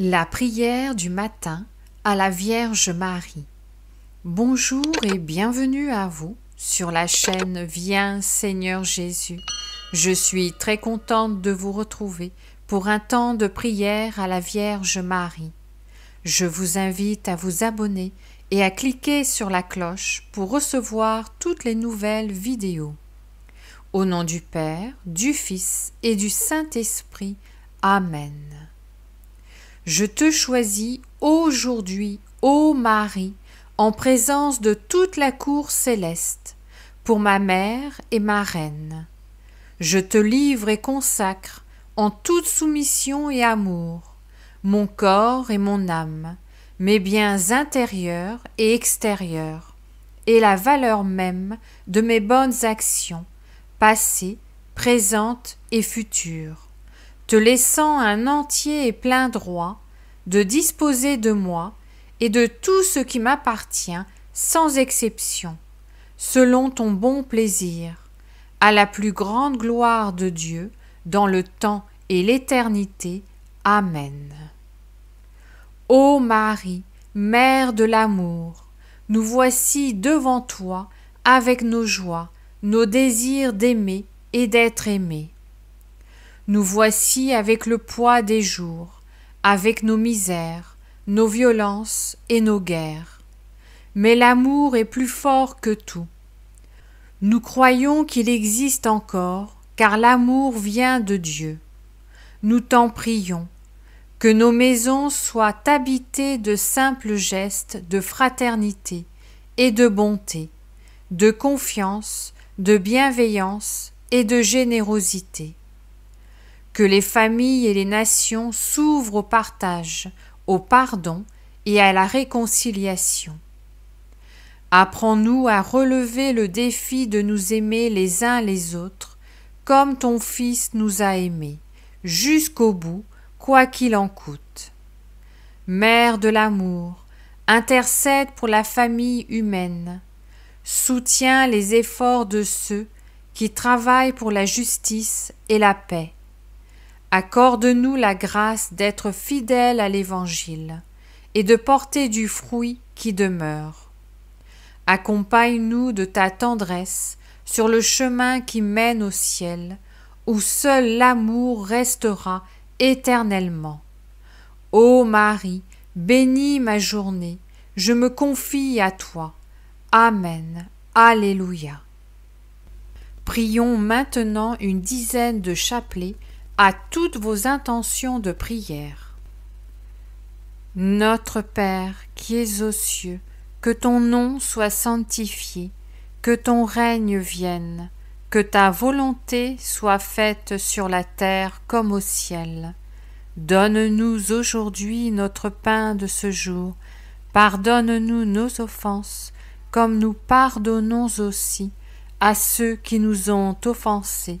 La prière du matin à la Vierge Marie. Bonjour et bienvenue à vous sur la chaîne Viens Seigneur Jésus. Je suis très contente de vous retrouver pour un temps de prière à la Vierge Marie. Je vous invite à vous abonner et à cliquer sur la cloche pour recevoir toutes les nouvelles vidéos. Au nom du Père, du Fils et du Saint-Esprit. Amen. Je te choisis aujourd'hui, ô Marie, en présence de toute la cour céleste, pour ma mère et ma reine. Je te livre et consacre, en toute soumission et amour, mon corps et mon âme, mes biens intérieurs et extérieurs, et la valeur même de mes bonnes actions, passées, présentes et futures te laissant un entier et plein droit de disposer de moi et de tout ce qui m'appartient sans exception, selon ton bon plaisir, à la plus grande gloire de Dieu, dans le temps et l'éternité. Amen. Ô Marie, Mère de l'amour, nous voici devant toi avec nos joies, nos désirs d'aimer et d'être aimés. Nous voici avec le poids des jours, avec nos misères, nos violences et nos guerres. Mais l'amour est plus fort que tout. Nous croyons qu'il existe encore, car l'amour vient de Dieu. Nous t'en prions, que nos maisons soient habitées de simples gestes de fraternité et de bonté, de confiance, de bienveillance et de générosité que les familles et les nations s'ouvrent au partage, au pardon et à la réconciliation. Apprends-nous à relever le défi de nous aimer les uns les autres, comme ton Fils nous a aimés, jusqu'au bout, quoi qu'il en coûte. Mère de l'amour, intercède pour la famille humaine, soutiens les efforts de ceux qui travaillent pour la justice et la paix. Accorde-nous la grâce d'être fidèles à l'Évangile et de porter du fruit qui demeure. Accompagne-nous de ta tendresse sur le chemin qui mène au ciel, où seul l'amour restera éternellement. Ô Marie, bénis ma journée, je me confie à toi. Amen. Alléluia. Prions maintenant une dizaine de chapelets à toutes vos intentions de prière. Notre Père qui es aux cieux, que ton nom soit sanctifié, que ton règne vienne, que ta volonté soit faite sur la terre comme au ciel. Donne-nous aujourd'hui notre pain de ce jour, pardonne-nous nos offenses, comme nous pardonnons aussi à ceux qui nous ont offensés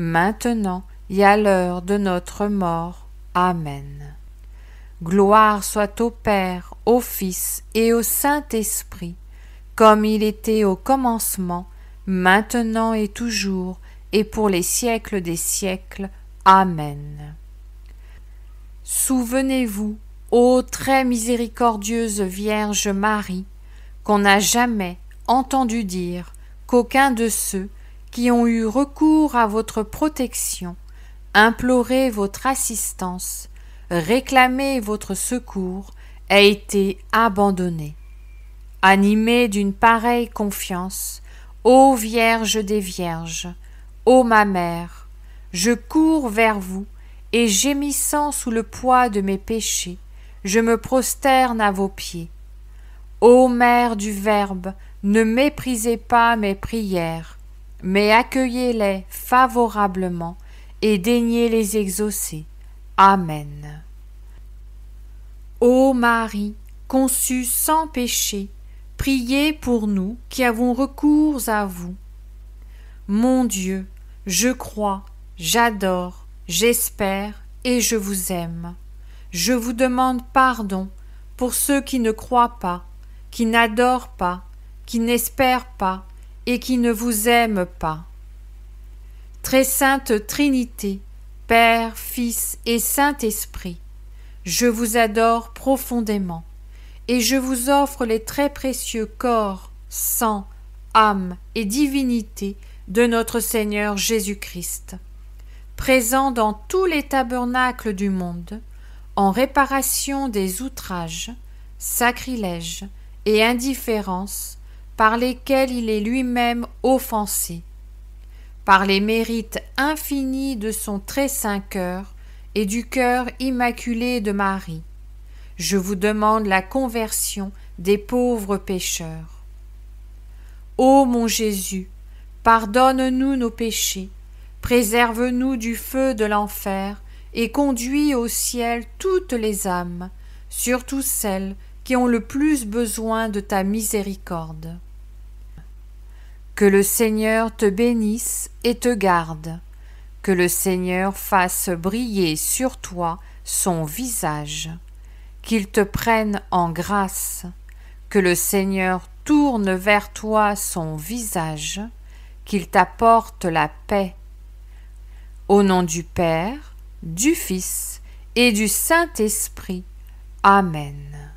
maintenant et à l'heure de notre mort. Amen. Gloire soit au Père, au Fils et au Saint-Esprit, comme il était au commencement, maintenant et toujours, et pour les siècles des siècles. Amen. Souvenez-vous, ô très miséricordieuse Vierge Marie, qu'on n'a jamais entendu dire qu'aucun de ceux qui ont eu recours à votre protection, imploré votre assistance, réclamé votre secours, a été abandonné. Animé d'une pareille confiance, Ô Vierge des Vierges, ô ma mère, je cours vers vous, et gémissant sous le poids de mes péchés, je me prosterne à vos pieds. Ô Mère du Verbe, ne méprisez pas mes prières, mais accueillez-les favorablement et daignez les exaucer. Amen. Ô Marie, conçue sans péché, Priez pour nous qui avons recours à vous. Mon Dieu, je crois, j'adore, j'espère et je vous aime. Je vous demande pardon pour ceux qui ne croient pas, qui n'adorent pas, qui n'espèrent pas et qui ne vous aiment pas. Très sainte Trinité, Père, Fils et Saint-Esprit, je vous adore profondément et je vous offre les très précieux corps, sang, âme et divinité de notre Seigneur Jésus-Christ, présent dans tous les tabernacles du monde, en réparation des outrages, sacrilèges et indifférences par lesquels il est lui-même offensé, par les mérites infinis de son très saint cœur et du cœur immaculé de Marie, je vous demande la conversion des pauvres pécheurs. Ô mon Jésus, pardonne-nous nos péchés, Préserve-nous du feu de l'enfer et conduis au ciel toutes les âmes, surtout celles qui ont le plus besoin de ta miséricorde. Que le Seigneur te bénisse et te garde, que le Seigneur fasse briller sur toi son visage, qu'il te prenne en grâce, que le Seigneur tourne vers toi son visage, qu'il t'apporte la paix. Au nom du Père, du Fils et du Saint-Esprit. Amen.